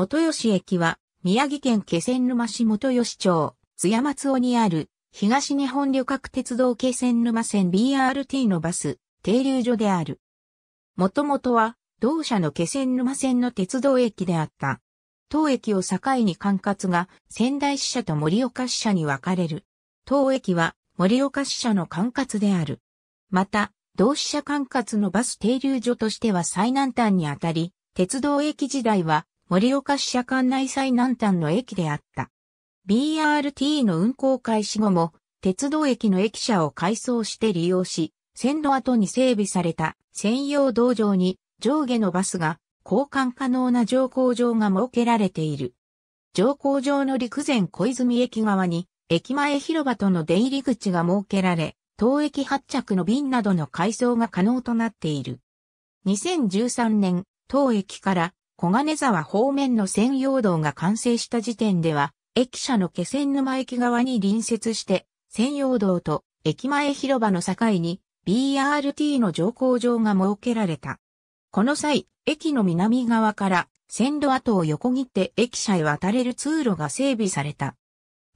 元吉駅は、宮城県気仙沼市元吉町、津山津尾にある、東日本旅客鉄道気仙沼線 BRT のバス、停留所である。もともとは、同社の気仙沼線の鉄道駅であった。当駅を境に管轄が仙台支社と盛岡支社に分かれる。当駅は盛岡支社の管轄である。また、同支社管轄のバス停留所としては最南端にあたり、鉄道駅時代は盛岡支社管内最南端の駅であった。BRT の運行開始後も、鉄道駅の駅舎を改装して利用し、線路跡に整備された専用道場に上下のバスが交換可能な乗降場が設けられている。乗降場の陸前小泉駅側に駅前広場との出入り口が設けられ、当駅発着の便などの改装が可能となっている。2013年、当駅から小金沢方面の専用道が完成した時点では、駅舎の気仙沼駅側に隣接して、専用道と駅前広場の境に BRT の乗降場が設けられた。この際、駅の南側から線路跡を横切って駅舎へ渡れる通路が整備された。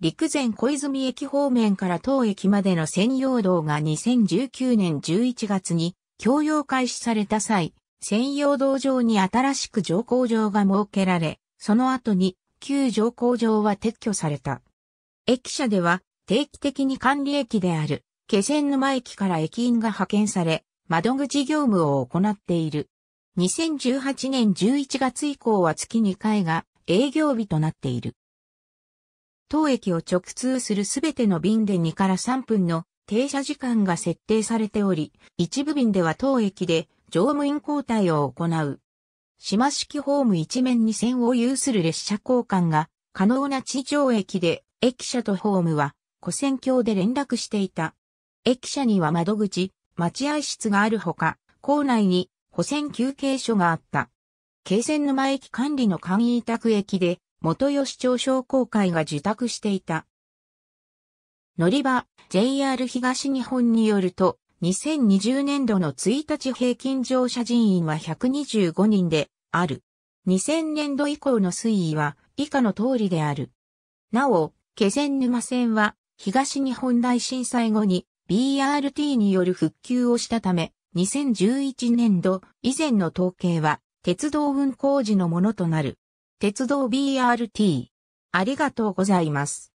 陸前小泉駅方面から当駅までの専用道が2019年11月に供用開始された際、専用道上に新しく乗降場が設けられ、その後に旧乗降場は撤去された。駅舎では定期的に管理駅である気仙沼駅から駅員が派遣され、窓口業務を行っている。2018年11月以降は月2回が営業日となっている。当駅を直通するすべての便で2から3分の停車時間が設定されており、一部便では当駅で乗務員交代を行う。島式ホーム一面に線を有する列車交換が可能な地上駅で、駅舎とホームは古線橋で連絡していた。駅舎には窓口、待合室があるほか、構内に保線休憩所があった。京線沼駅管理の簡易宅駅で、元吉町商工会が受託していた。乗り場、JR 東日本によると、2020年度の1日平均乗車人員は125人である。2000年度以降の推移は以下の通りである。なお、気仙沼線は東日本大震災後に BRT による復旧をしたため、2011年度以前の統計は鉄道運行時のものとなる。鉄道 BRT。ありがとうございます。